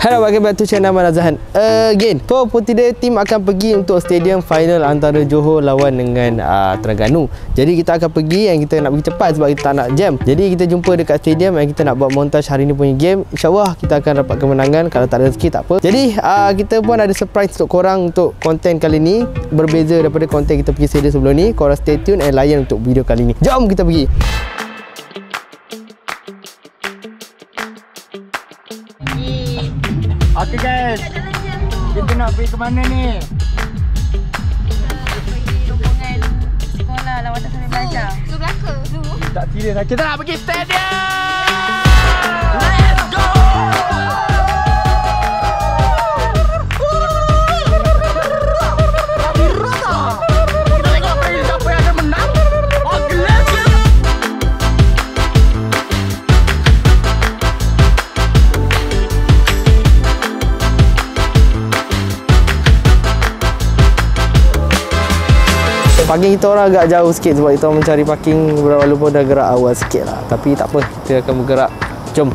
Hello, welcome back to channel Mana Zahan Again, for Putih Day, tim akan pergi untuk stadium final antara Johor lawan dengan uh, Terengganu. Jadi kita akan pergi yang kita nak pergi cepat sebab kita tak nak jam. Jadi kita jumpa dekat stadium yang kita nak buat montage hari ni punya game. InsyaAllah kita akan dapat kemenangan. Kalau tak ada rezeki tak apa. Jadi uh, kita pun ada surprise untuk korang untuk konten kali ni. Berbeza daripada konten kita pergi stadium sebelum ni Korang stay tune and layan untuk video kali ni. Jom kita pergi Okey guys. Kita nak pergi ke mana ni? pergi rombongan sekolah lawatan sambil belajar. Lu belaka? Lu? Tak serius lah. Kita nak pergi stadium. Parking kita orang agak jauh sikit sebab kita orang mencari parking walaupun dah gerak awal sikit lah. Tapi tak apa, kita akan bergerak. Jom.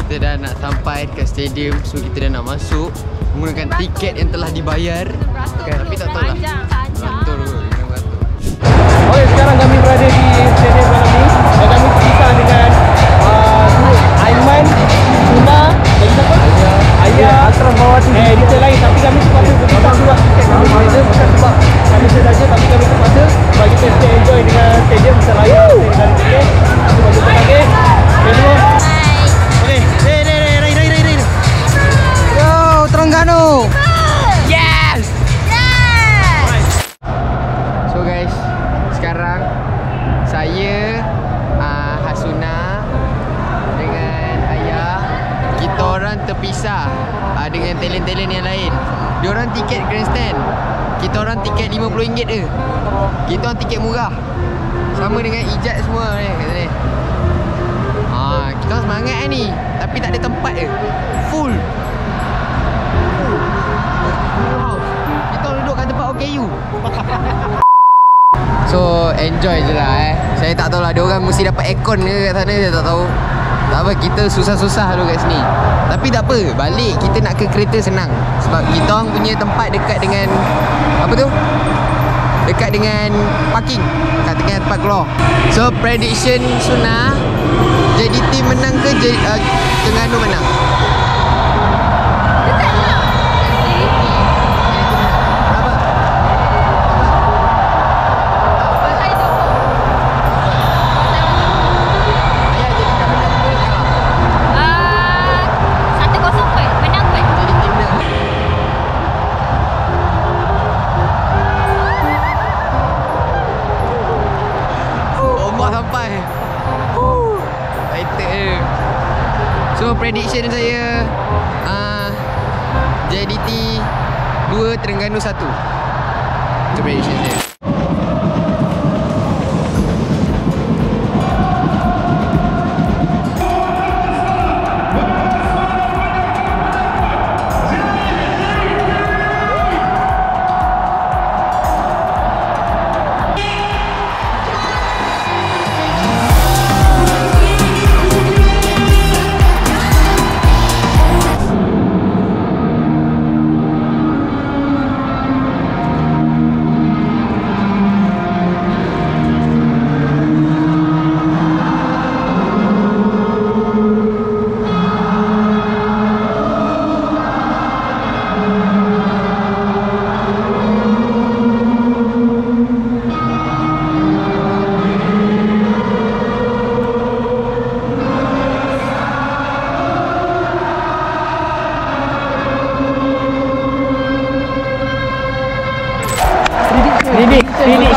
Kita dah nak sampai dekat stadium So kita dah nak masuk Menggunakan tiket yang telah dibayar Okay. Tapi tak tahu lah. Betul Sekarang Saya uh, Hasuna Dengan Ayah. Kita orang terpisah uh, Dengan talent-talent yang lain. Diorang tiket grandstand. Kita orang tiket RM50 je. Kita orang tiket murah. Sama dengan Ijat semua ni kat sini. Ah, kita orang semangat kan ni. Tapi tak ada tempat je. Full. Wow. Kita orang duduk kat tempat OKU So enjoy je lah eh. Saya tak tahu lah Dia orang mesti dapat aircon ke kat sana Saya tak tahu. Tak apa kita susah-susah dulu kat sini. Tapi tak apa Balik kita nak ke kereta senang. Sebab kita orang punya tempat dekat dengan Apa tu? Dekat dengan parking. Kat tengah tempat keluar. So prediction Jadi tim menang ke jadi, uh, Terengganu menang? Terengganu 1 Itu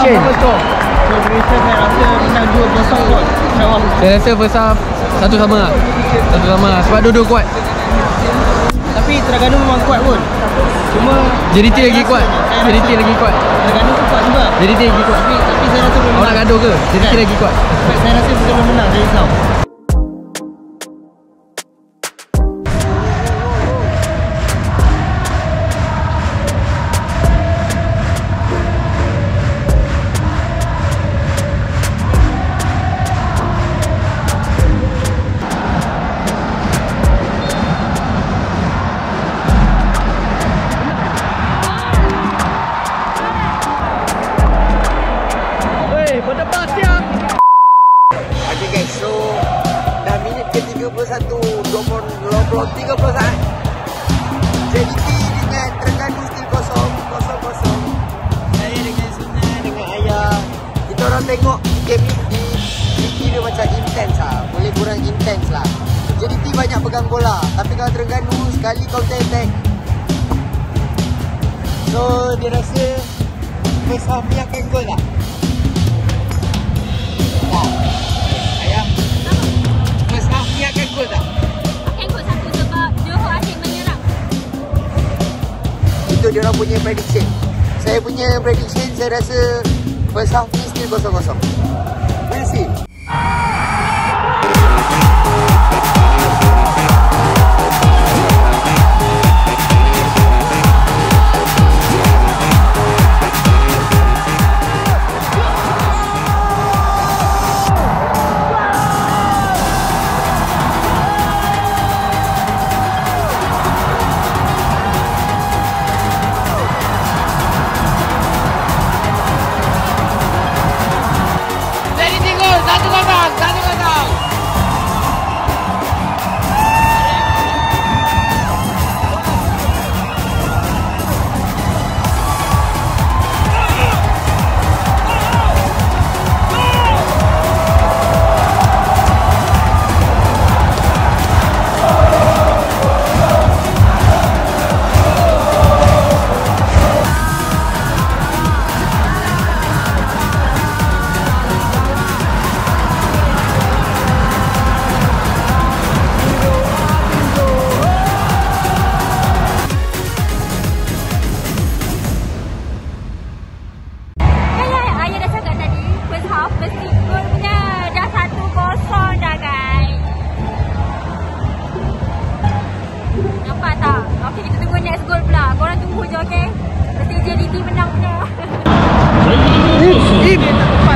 prediction saya. So rasa menang 2-0 kot. InsyaAllah. Saya rasa first half Satu sama lah Satu sama lah Sebab dua-dua kuat Tapi Terengganu memang kuat pun. Cuma JDT lagi kuat JDT lagi kuat Terengganu tu kuat juga. JDT lagi kuat Tapi tapi saya rasa belum Awak nak gaduh ke? JDT Kan? lagi kuat Saya rasa kita belum menang. Saya risau. Kita orang tengok game ni di di kira macam intense lah. Boleh kurang intense lah. JDT banyak pegang bola, tapi kalau Terengganu sekali counter attack. So dia rasa first half ni akan gol tak? Tak. Ayah. First half ni akan gol tak? Akan ikut satu sebab Johor asyik menyerang. Itu dia orang punya prediction. Saya punya prediction saya rasa first half ni 고소 고소 고소. 고소.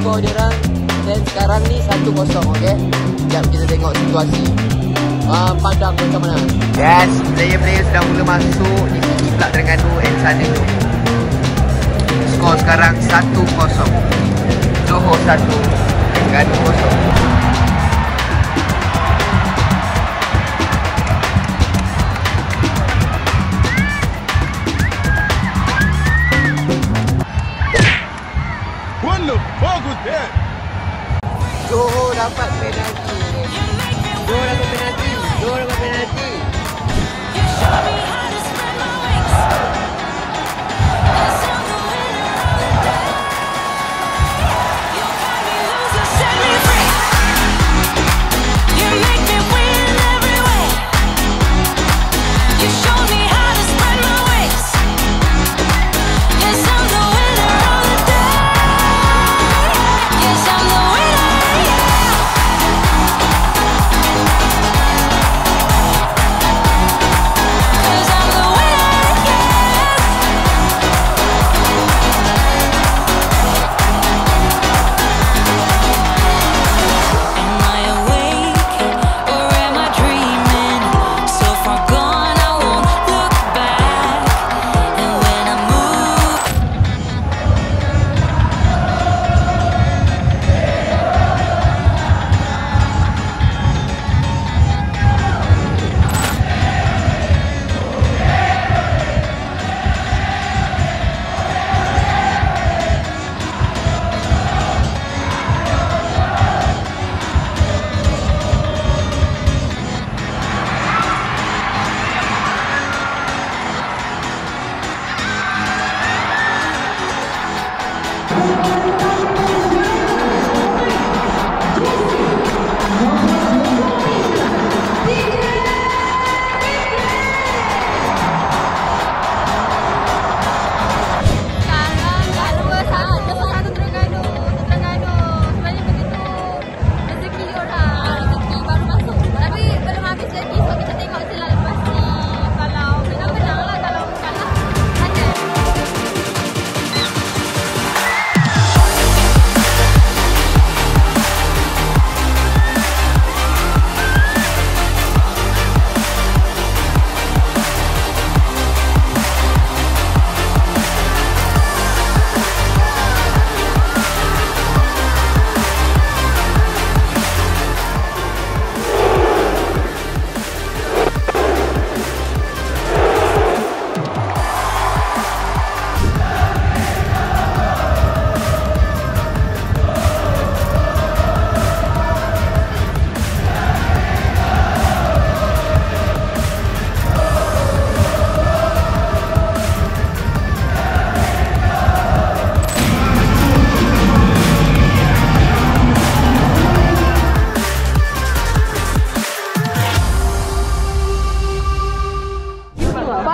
skor dia orang. Dan sekarang ni 1-0, okay? Sekejap kita tengok situasi. Uh, padang macam mana? Yes, player-player sudah mula masuk di sini pula Terengganu and sana tu. Skor sekarang 1-0. Johor 1, Terengganu 0. Dapat penalti. Johor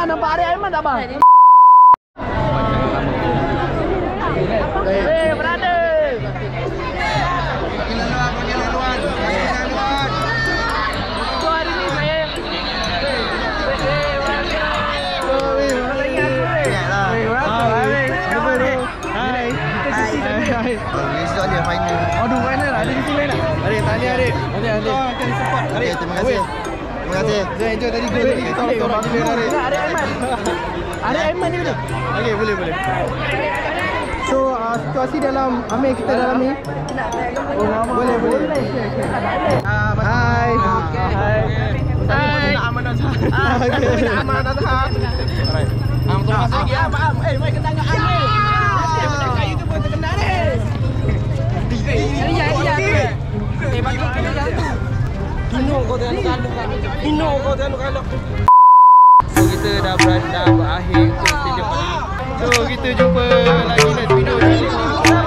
Aiman nampak Arif Aiman tak bang? Hey, Aduh, final lah. Ada kita main lah. Ada, tahniah Arif. Arif, tahniah. Kau akan support. Arif, terima kasih. Terima kasih. Saya enjoy tadi gol tadi. Kita orang gila hari. Ada Aiman. Ada Aiman ni betul. Okey, boleh boleh. So, uh, situasi dalam Amir kita dalam ni. Boleh, boleh. Ah, Hai. Hai. Hai. Amanah Zahar. Okay. Amanah Zahar. Alright. Um, terima kasih lagi. Ah, maaf. Eh, mai kena dengan Amir. Dia macam kayu tu pun terkenal ni. Iya, iya. Eh, bagi kena jangan. Bino kau tu tengah tukar Bino kau tu tengah tukar So kita dah berada Berakhir untuk video So kita jumpa lagi Next video